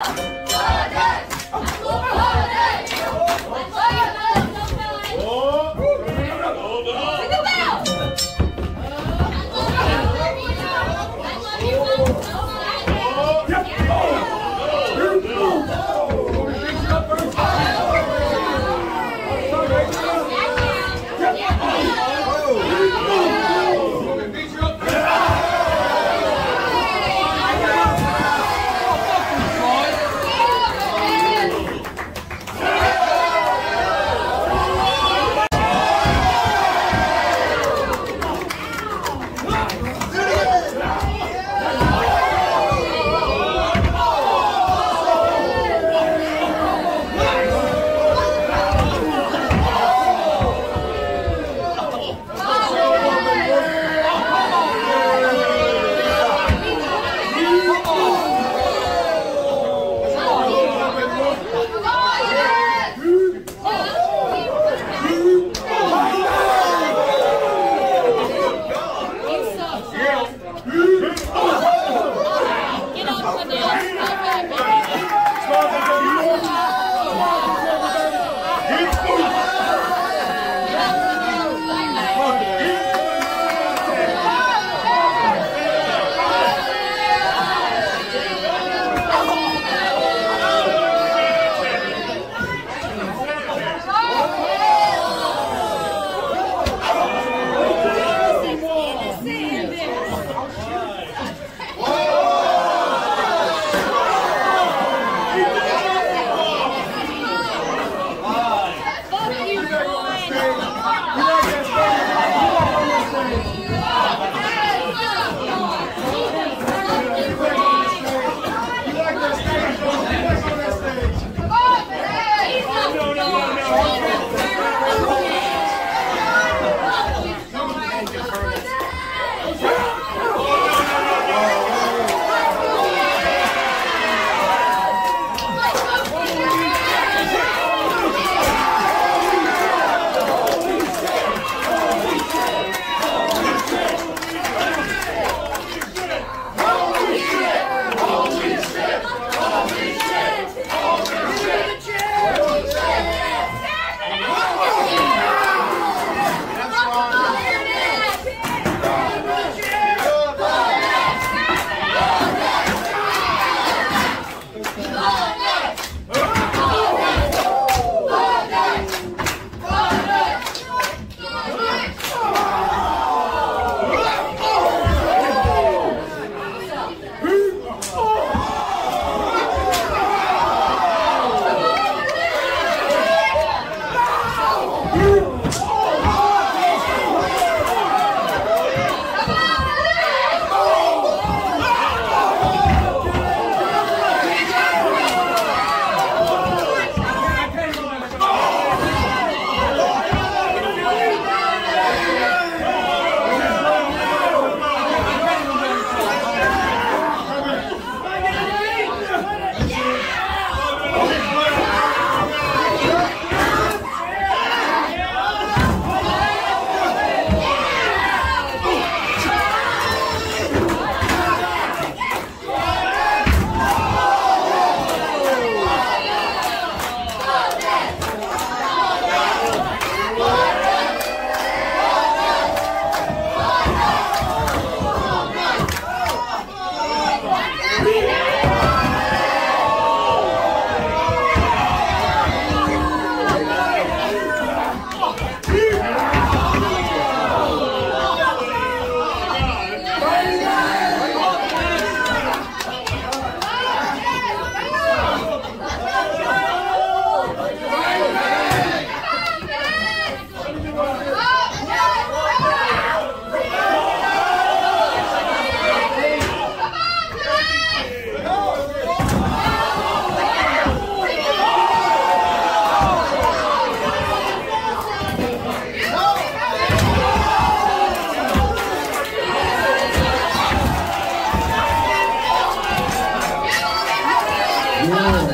you Não. Happy 哦